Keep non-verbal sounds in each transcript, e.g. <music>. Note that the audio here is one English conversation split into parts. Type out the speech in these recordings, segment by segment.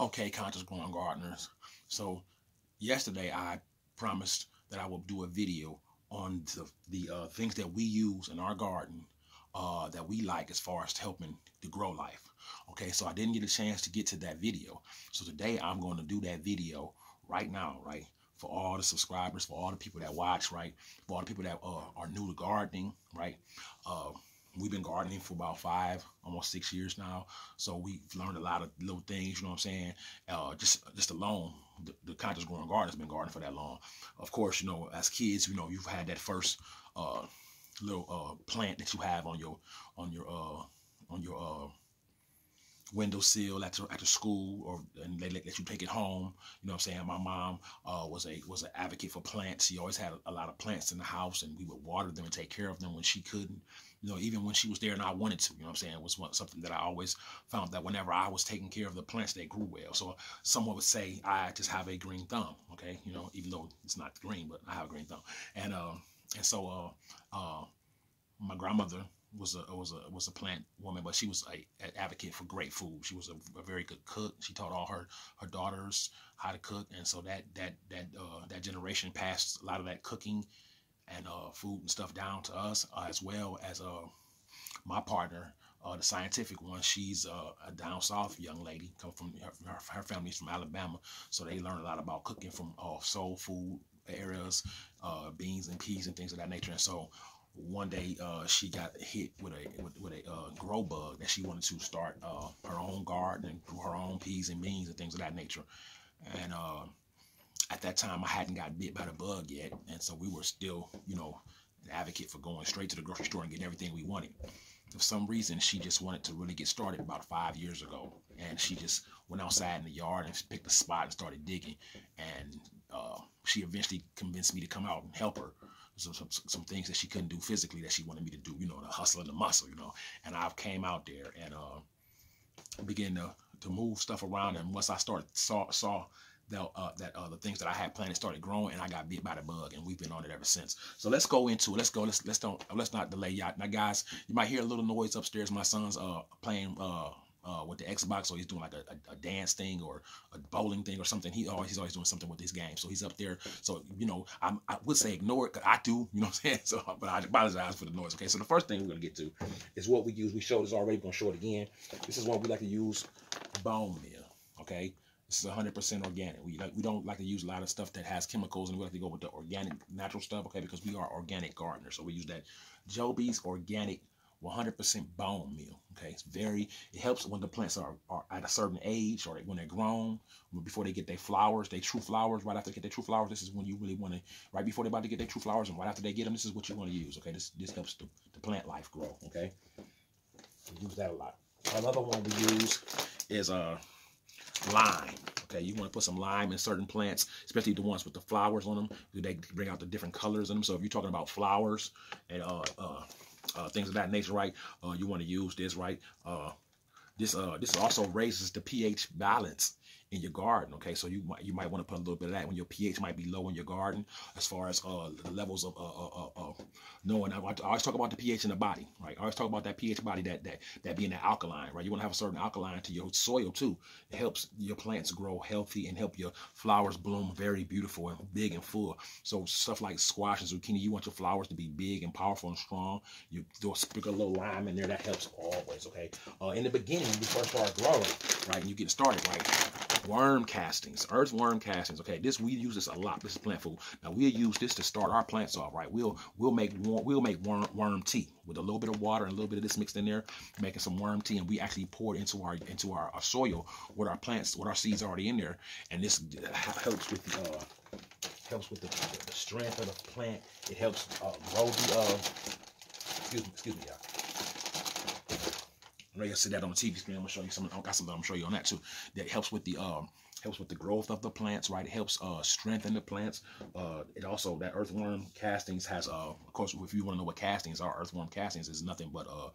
Okay, conscious growing gardeners. So yesterday I promised that I will do a video on the, the uh, things that we use in our garden uh, that we like as far as helping to grow life. Okay, so I didn't get a chance to get to that video. So today I'm going to do that video right now, right? For all the subscribers, for all the people that watch, right? For all the people that uh, are new to gardening, right? We've been gardening for about five, almost six years now. So we've learned a lot of little things, you know what I'm saying? Uh, just just alone, the, the conscious growing garden has been gardening for that long. Of course, you know, as kids, you know, you've had that first uh, little uh, plant that you have on your on your uh, on your uh, windowsill at your, at the school or and they let, let you take it home. You know what I'm saying? My mom uh, was a was an advocate for plants. She always had a, a, lot of plants in the house and we would water them and take care of them when she couldn't. You know, even when she was there and I wanted to, you know what I'm saying? It was one, something that I always found that whenever I was taking care of the plants, they grew well. So someone would say, I just have a green thumb, okay? You know, even though it's not green, but I have a green thumb. And, uh, and so uh, uh, my grandmother was a was a was a plant woman, but she was a, an advocate for great food. She was a, a, very good cook. She taught all her her daughters how to cook, and so that that that uh, that generation passed a lot of that cooking and uh, food and stuff down to us, uh, as well as uh, my partner, uh, the scientific one. She's uh, a down south young lady, come from her, her, family's from Alabama, so they learned a lot about cooking from soul food areas, beans and peas and things of that nature, and so one day uh, she got hit with a with, with a uh, grow bug that she wanted to start uh, her own garden and grow her own peas and beans and things of that nature. And uh, at that time, I hadn't got bit by the bug yet, and so we were still, you know, an advocate for going straight to the grocery store and getting everything we wanted. For some reason, she just wanted to really get started about five years ago, and she just went outside in the yard and picked a spot and started digging. And uh, she eventually convinced me to come out and help her some, some, some things that she couldn't do physically that she wanted me to do, you know, the hustle and the muscle, you know. And I came out there and uh, began to, to move stuff around. And once I started saw saw that uh, that uh, the things that I had planned started growing, and I got bit by the bug, and we've been on it ever since. So let's go into it. Let's go. Let's let's don't let's not delay y'all. Now, guys, you might hear a little noise upstairs. My son's uh playing uh uh, with the Xbox, so he's doing like a, a, a, dance thing or a bowling thing or something. He always he's always doing something with his game. So he's up there. So you know, I'm, i would say ignore it. Cause I do, you know what I'm saying. <laughs> So, but I apologize for the noise. Okay, so the first thing we're gonna get to is what we use. We showed this already. We're gonna show it again. This is what we like to use bone meal. Okay. This is 100% organic. We like we don't like to use a lot of stuff that has chemicals, and we like to go with the organic, natural stuff. Okay, because we are organic gardeners, so we use that Jobe's organic 100% bone meal. Okay, it's very, it helps when the plants are, are at a certain age or when they're grown, before they get their flowers, they true flowers, right after they get their true flowers, this is when you really want to, right before they're about to get their true flowers and right after they get them, this is what you want to use. Okay, this, this helps the, the plant life grow. Okay, we use that a lot. Another one we use is uh, lime. Okay, you want to put some lime in certain plants, especially the ones with the flowers on them. They bring out the different colors in them. So if you're talking about flowers and uh, uh, uh, things of that nature, right? Uh, you want to use this, right? Uh, this uh, this also raises the pH balance in your garden. Okay, so you might you might want to put a little bit of that when your pH might be low in your garden, as far as uh, the levels of uh, uh, uh, uh knowing. I, I always talk about the pH in the body, right? I always talk about that pH body that that that being that alkaline, right? You want to have a certain alkaline to your soil too. It helps your plants grow healthy and help your flowers bloom very beautiful and big and full. So stuff like squash and zucchini, you want your flowers to be big and powerful and strong. You do a sprinkle a little lime in there. That helps always. Okay. Uh, in the beginning, you first start growing, right, and you get started, right worm castings, earthworm castings. Okay, this we use this a lot. This is plant food. Now we'll use this to start our plants off. Right, we'll we'll make we'll make worm worm tea with a little bit of water and a little bit of this mixed in there, making some worm tea, and we actually pour it into our into our, our soil with our plants, with our seeds already in there, and this helps with the uh, helps with the, the, strength of the plant. It helps uh, grow the uh, excuse me, excuse me, y'all. Ready to see that on the TV screen. I'm gonna show you something. I got something I'm gonna show you on that too. That helps with the um helps with the growth of the plants, right? It helps uh strengthen the plants. Uh it also that earthworm castings has uh of course if you want to know what castings are, earthworm castings is nothing but uh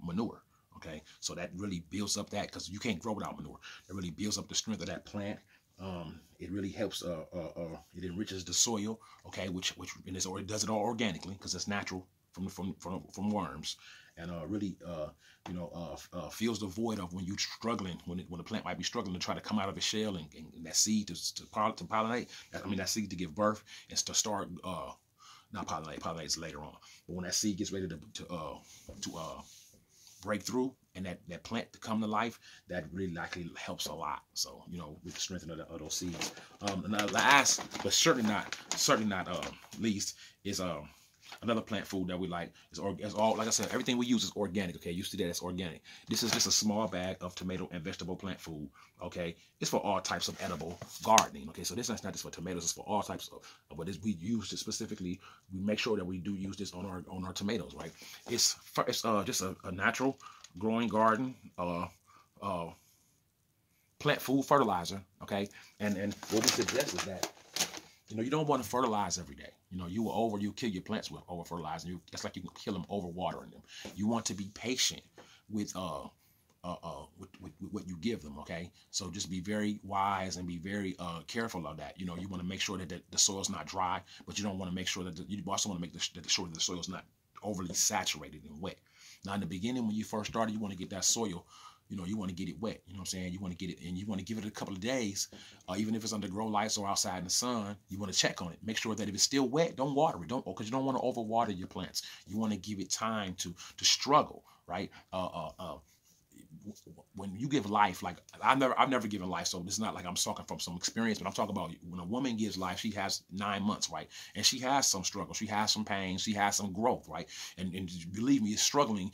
manure. Okay, so that really builds up that because you can't grow without manure. It really builds up the strength of that plant. Um, it really helps. Uh, uh, uh, it enriches the soil. Okay, which which and it's, or it does it all organically because it's natural from from from from worms, and uh, really, uh, you know, uh, uh, fills the void of when you're struggling, when it, when the plant might be struggling to try to come out of its shell and, and that seed to to, to pollinate. I mean, that seed to give birth and to start. Uh, not pollinate, pollinates later on. But when that seed gets ready to to uh, to break through and that, that plant to come to life, that really likely helps a lot. So, you know, with the strength of, the, of those seeds. Um, and the last, but certainly not, certainly not uh, least, is um, Another plant food that we like is, is all, like I said, everything we use is organic, okay? You see that it's organic. This is just a small bag of tomato and vegetable plant food, okay? It's for all types of edible gardening, okay? So this is not just for tomatoes, it's for all types of, but this, we use it specifically, we make sure that we do use this on our on our tomatoes, right? It's, it's uh, just a, a natural growing garden, uh, uh, plant food fertilizer, okay? And, and what we suggest is that, you know, you don't want to fertilize every day. You know, you will over, you kill your plants with over fertilizing. You, it's like you can kill them over watering them. You want to be patient with uh, uh, uh with, with, with, what you give them. Okay, so just be very wise and be very uh careful of that. You know, you want to make sure that the, the soil's not dry, but you don't want to make sure that the, you also want to make the, that sure that the soil's not overly saturated and wet. Now, in the beginning, when you first started, you want to get that soil you know, you want to get it wet. You know what I'm saying? You want to get it and you want to give it a couple of days, uh, even if it's under grow lights or outside in the sun. You want to check on it. Make sure that if it's still wet, don't water it. Don't because you don't want to overwater your plants. You want to give it time to to struggle, right? Uh, uh, uh when you give life, like I've never, I've never given life, so it's not like I'm talking from some experience, but I'm talking about when a woman gives life, she has nine months, right? And she has some struggle, she has some pain, she has some growth, right? And, and believe me, it's struggling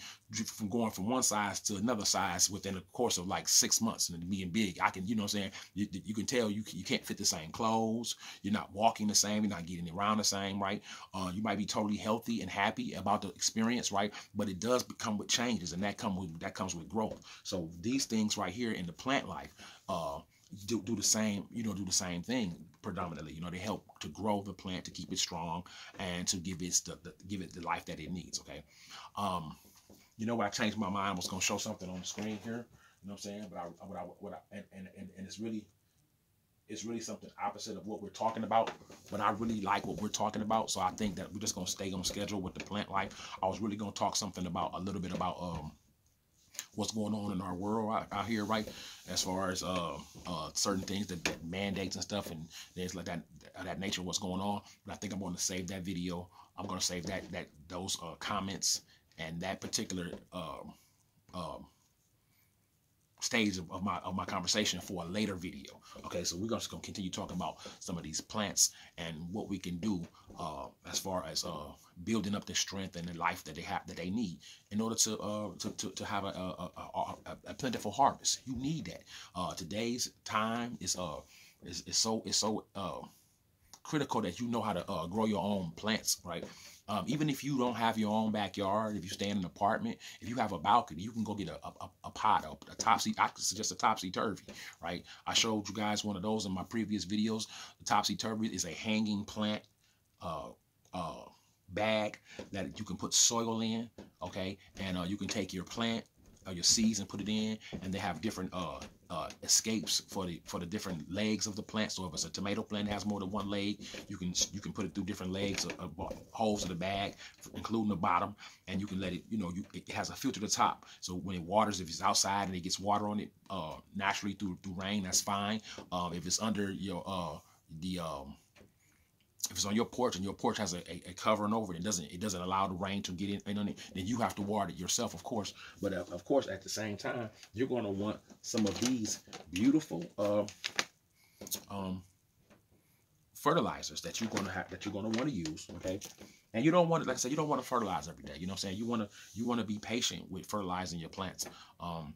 from going from one size to another size within the course of like six months and being big. I can, you know what I'm saying? You, you can tell you, you can't fit the same clothes, you're not walking the same, you're not getting around the same, right? Uh, you might be totally healthy and happy about the experience, right? But it does come with changes, and that come with that comes with growth. So these things right here in the plant life uh, do, do the same, you know, do the same thing predominantly. You know, they help to grow the plant, to keep it strong, and to give it the, the give it the life that it needs. Okay. Um, you know what? I changed my mind. I was gonna show something on the screen here. You know what I'm saying? But I, what I, what I, and, and, and, and it's really, it's really something opposite of what we're talking about. But I really like what we're talking about. So I think that we're just gonna stay on schedule with the plant life. I was really gonna talk something about a little bit about um what's going on in our world out, out here, right? As far as uh, uh, certain things that, that, mandates and stuff and things like that, that nature, what's going on. But I think I'm going to save that video. I'm going to save that that those uh, comments and that particular um, um, stage of, of, my of my conversation for a later video. Okay, so we're just gonna continue talking about some of these plants and what we can do uh, as far as uh, building up the strength and the life that they have that they need in order to uh, to, to, to have a, a, a, a, plentiful harvest. You need that. Uh, today's time is uh is, is so is so uh, critical that you know how to uh, grow your own plants, right? Um, even if you don't have your own backyard, if you stay in an apartment, if you have a balcony, you can go get a, a, a pot, a, a topsy, I suggest a topsy-turvy, right? I showed you guys one of those in my previous videos. The topsy-turvy is a hanging plant uh, uh, bag that you can put soil in, okay? And uh, you can take your plant or your seeds and put it in, and they have different uh, uh, escapes for the for the different legs of the plant. So if it's a tomato plant that has more than one leg, you can you can put it through different legs, uh, uh, holes in the bag, including the bottom, and you can let it. You know, you, it has a filter at the top, so when it waters, if it's outside and it gets water on it uh, naturally through through rain, that's fine. Um, if it's under your uh, the um, if it's on your porch and your porch has a, a, a, covering over it, it doesn't it doesn't allow the rain to get in, in on it, then you have to water it yourself, of course. But uh, of course, at the same time, you're going to want some of these beautiful uh, um, fertilizers that you're going to have that you're going to want to use. Okay, and you don't want to, like I said, you don't want to fertilize every day. You know what I'm saying? You want to you want to be patient with fertilizing your plants. Um,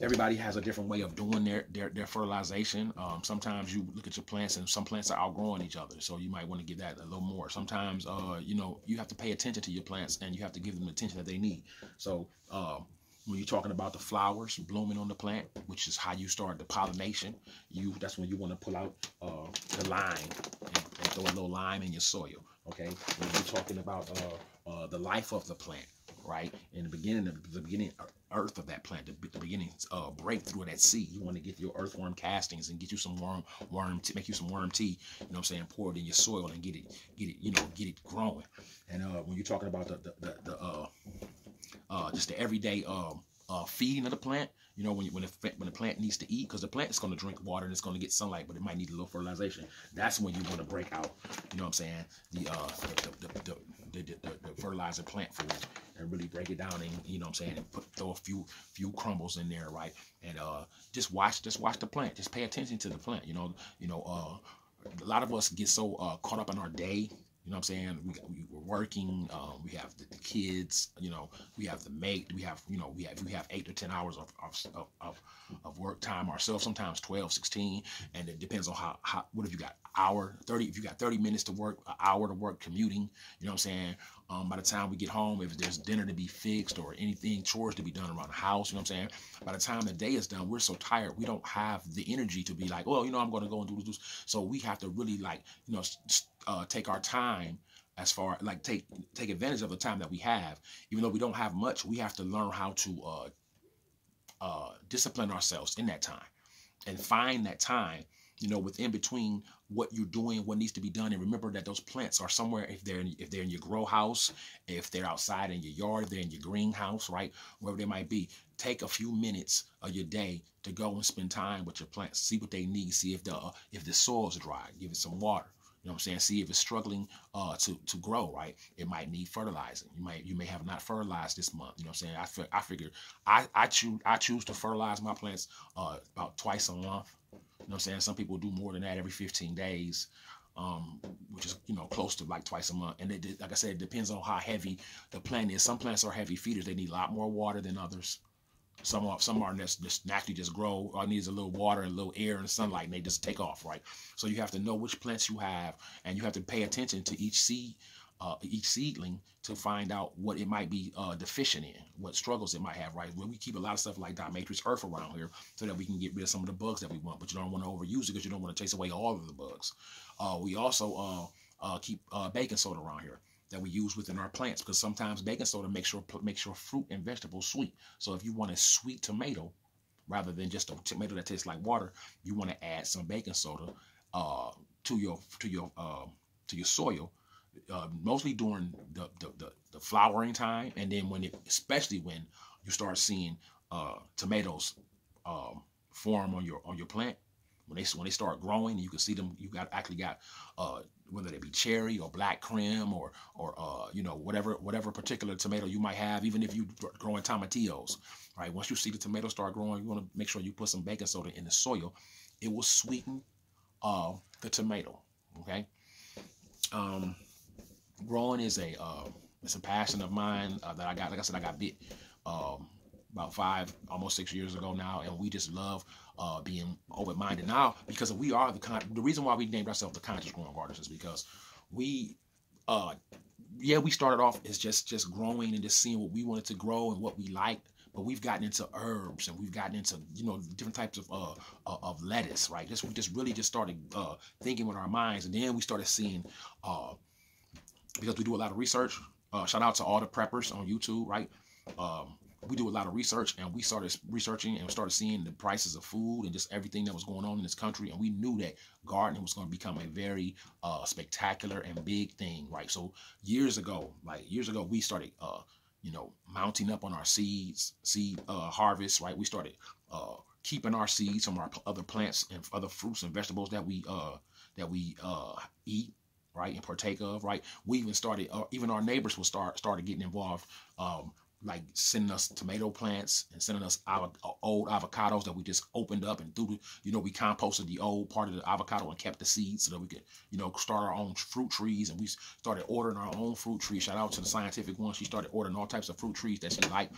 everybody has a different way of doing their their, their fertilization. Um, sometimes you look at your plants and some plants are outgrowing each other, so you might want to give that a little more. Sometimes, uh, you know, you have to pay attention to your plants and you have to give them the attention that they need. So. Uh, when you're talking about the flowers blooming on the plant, which is how you start the pollination, you that's when you want to pull out uh, the lime and, and, throw a little lime in your soil. Okay, when you're talking about uh, uh, the life of the plant, right? In the beginning, of the beginning, earth of that plant, the, the beginning uh, breakthrough of that seed. You want to get your earthworm castings and get you some worm worm to make you some worm tea. You know what I'm saying? Pour it in your soil and get it get it you know get it growing. And uh, when you're talking about the the, the, the uh, uh, just the everyday um, uh, feeding of the plant. You know, when you, when the when the plant needs to eat, because the plant is going to drink water and it's going to get sunlight, but it might need a little fertilization. That's when you want to break out. You know what I'm saying? The uh the the, the, the, the, the fertilizer plant food and really break it down and you know what I'm saying and put throw a few few crumbles in there, right? And uh just watch just watch the plant. Just pay attention to the plant. You know, you know, uh a lot of us get so uh, caught up in our day you know what I'm saying? We, we were working. Um, we have the, the, kids. You know, we have the mate. We have, you know, we have we have eight to ten hours of of, of, of work time ourselves. Sometimes 12, 16, and it depends on how, how what if you got hour 30 if you got 30 minutes to work an hour to work commuting you know what i'm saying um, by the time we get home if there's dinner to be fixed or anything chores to be done around the house you know what i'm saying? By the time the day is done we're so tired we don't have the energy to be like well you know i'm going to go and do this so we have to really like you know uh, take our time as far like take take advantage of the time that we have. Even though we don't have much we have to learn how to uh, uh, discipline ourselves in that time and find that time you know within between what you're doing what needs to be done and remember that those plants are somewhere if they're in, if they're in your grow house if they're outside in your yard they're in your greenhouse right wherever they might be take a few minutes of your day to go and spend time with your plants see what they need see if the uh, if the soil's dry give it some water you know what I'm saying? See if it's struggling uh, to to grow, right? It might need fertilizing. You might you may have not fertilized this month. You know what I'm saying? I I figure I I choose I choose to fertilize my plants uh, about twice a month. You know I'm saying? Some people do more than that every 15 days. Um, which is you know close to like twice a month. And it, like I said, it depends on how heavy the plant is. Some plants are heavy feeders; they need a lot more water than others. Some are some are just, just naturally just grow. All needs a little water and a little air and sunlight, and they just take off, right? So you have to know which plants you have, and you have to pay attention to each seed, uh, each seedling to find out what it might be uh, deficient in, what struggles it might have, right? We keep a lot of stuff like diatomaceous earth around here so that we can get rid of some of the bugs that we want, but you don't want to overuse it because you don't want to chase away all of the bugs. Uh, we also uh, uh, keep uh, baking soda around here that we use within our plants because sometimes baking soda makes your makes your fruit and vegetables sweet. So if you want a sweet tomato rather than just a tomato that tastes like water, you want to add some baking soda to your to your to your soil. Uh, mostly during the, the, the, the, flowering time, and then when it, especially when you start seeing uh, tomatoes um, form on your on your plant, when they when they start growing, you can see them. You got actually got uh, whether they be cherry or Black Krim or or uh, you know whatever whatever particular tomato you might have, even if you growing tomatillos, right? Once you see the tomato start growing, you want to make sure you put some baking soda in the soil. It will sweeten uh, the tomato. Okay. Um, growing is a uh, it's a passion of mine uh, that I got. Like I said, I got bit um, about five, almost six years ago now, and we just love uh, being open-minded now because we are the con- the reason why we named ourselves the conscious growing gardeners is because we uh yeah we started off as just just growing and just seeing what we wanted to grow and what we liked but we've gotten into herbs and we've gotten into you know different types of uh, uh of lettuce right just we just really just started uh thinking with our minds and then we started seeing uh because we do a lot of research. Uh shout out to all the preppers on youtube right? Um we do a lot of research and we started researching and started seeing the prices of food and just everything that was going on in this country and we knew that gardening was going to become a very uh, spectacular and big thing right? So years ago like years ago we started uh, you know mounting up on our seeds seed uh, harvest right? We started uh, keeping our seeds from our other plants and other fruits and vegetables that we uh, that we uh, eat right and partake of right we even started even our neighbors will start started getting involved um, like sending us tomato plants and sending us our old avocados that we just opened up and threw you know, we composted the old part of the avocado and kept the seeds so that we could, you know, start our own fruit trees. And we started ordering our own fruit trees. Shout out to the scientific one. She started ordering all types of fruit trees that she liked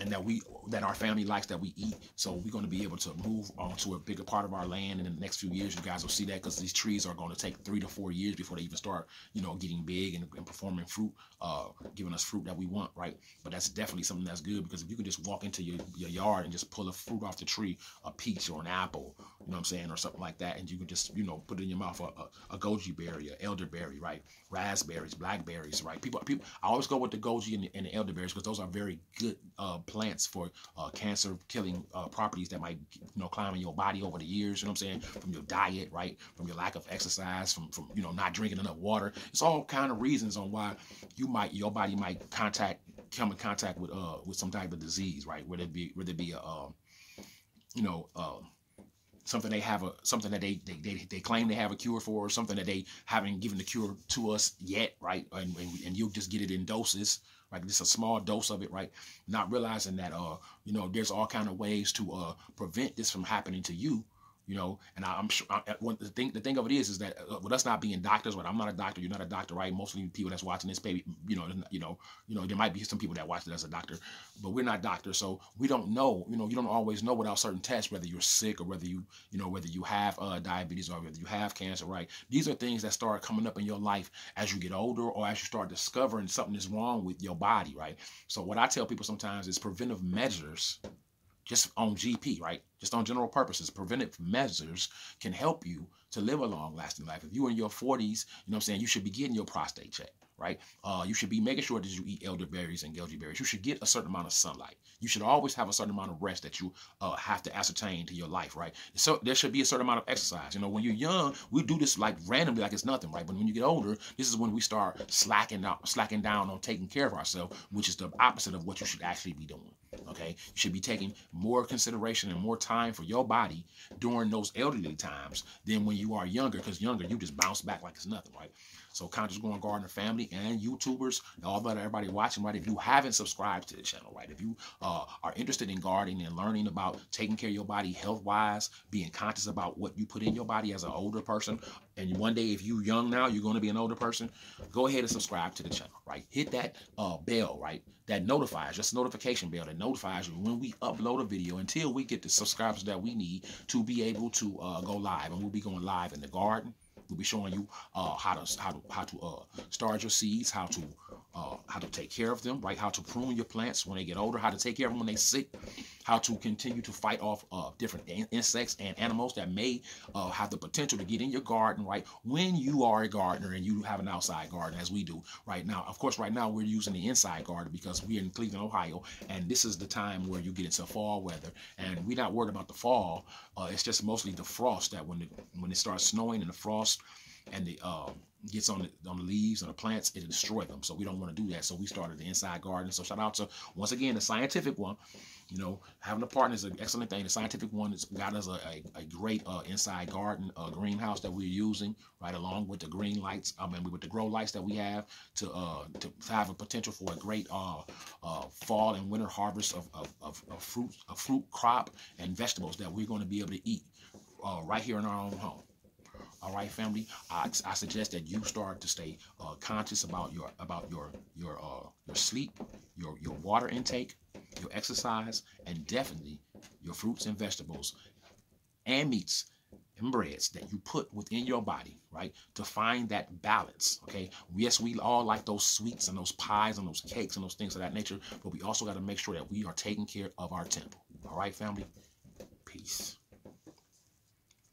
and that we that our family likes that we eat. So we're going to be able to move on to a bigger part of our land in the next few years. You guys will see that because these trees are going to take three to four years before they even start, you know, getting big and, and performing fruit, uh, giving us fruit that we want, right? But that's definitely something that's good because if you can just walk into your, your yard and just pull a fruit off the tree, a peach or an apple, you know what I'm saying, or something like that, and you can just, you know, put it in your mouth, a, a, a goji berry, elderberry, right? Raspberries, blackberries, right? People, people. I always go with the goji and the, and the elderberries because those are very good uh, plants for uh, cancer killing uh, properties that might you know climb in your body over the years. You know what I'm saying? From your diet, right? From your lack of exercise, from from you know not drinking enough water. It's all kind of reasons on why you might your body might contact come in contact with uh with some type of disease, right? Whether it be whether it be a uh, you know uh, something they have a something that they, they they, they claim they have a cure for, or something that they haven't given the cure to us yet, right? And and, and you'll just get it in doses, right? Just a small dose of it, right? Not realizing that uh you know there's all kind of ways to uh prevent this from happening to you you know and I, am sure I, the thing the thing of it is is that uh, with us not being doctors but i'm not a doctor you're not a doctor right? Most of the people that's watching this baby you know you know you know there might be some people that watch it as a doctor but we're not doctors so we don't know you know you don't always know without certain tests whether you're sick or whether you you know whether you have uh, diabetes or whether you have cancer right? These are things that start coming up in your life as you get older or as you start discovering something is wrong with your body right? So what i tell people sometimes is preventive measures just on GP, right? Just on general purposes, preventive measures can help you to live a long lasting life. If you're in your 40s, you know what I'm saying, you should be getting your prostate checked right? Uh, you should be making sure that you eat elderberries and goji berries. You should get a certain amount of sunlight. You should always have a certain amount of rest that you uh, have to ascertain to your life, right? So there should be a certain amount of exercise. You know, when you're young, we do this like randomly, like it's nothing, right? But when you get older, this is when we start slacking out, slacking down on taking care of ourselves, which is the opposite of what you should actually be doing. Okay, you should be taking more consideration and more time for your body during those elderly times than when you are younger, because younger you just bounce back like it's nothing, right? So Conscious Growing Gardener family and YouTubers, all about everybody watching, right? If you haven't subscribed to the channel, right? If you uh, are interested in gardening and learning about taking care of your body health-wise, being conscious about what you put in your body as an older person, and one day if you young now, you're going to be an older person, go ahead and subscribe to the channel, right? Hit that uh, bell, right? That notifies, just notification bell that notifies you when we upload a video until we get the subscribers that we need to be able to uh, go live. And we'll be going live in the garden, We'll be showing you uh, how to how to how to uh, start your seeds, how to uh, how to take care of them, right? How to prune your plants when they get older, how to take care of them when they sick, how to continue to fight off uh, different in insects and animals that may uh, have the potential to get in your garden, right? When you are a gardener and you have an outside garden, as we do right now. Of course, right now we're using the inside garden because we're in Cleveland, Ohio, and this is the time where you get into fall weather, and we're not worried about the fall. Uh, it's just mostly the frost that when when it starts snowing and the frost and the uh, gets on the on the leaves and the plants, it'll destroy them. So we don't want to do that. So we started the inside garden. So shout out to once again the scientific one. You know, having a partner is an excellent thing. The scientific one has got us a, a, a great uh, inside garden uh, greenhouse that we're using, right along with the green lights. I mean, with the grow lights that we have to uh, to have a potential for a great uh, uh, fall and winter harvest of, of, of, of fruit, a fruit crop and vegetables that we're going to be able to eat uh, right here in our own home. All right, family. I, I suggest that you start to stay uh, conscious about your about your your uh, your sleep, your your water intake, your exercise, and definitely your fruits and vegetables and meats and breads that you put within your body, right? To find that balance, okay? Yes, we all like those sweets and those pies and those cakes and those things of that nature, but we also got to make sure that we are taking care of our temple. All right, family? Peace.